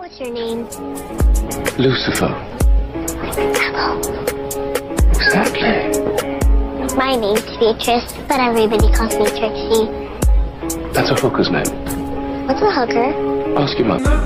What's your name? Lucifer. Exactly. My name's Beatrice, but everybody calls me Trixie. That's a hooker's name. What's a hooker? Ask your mother.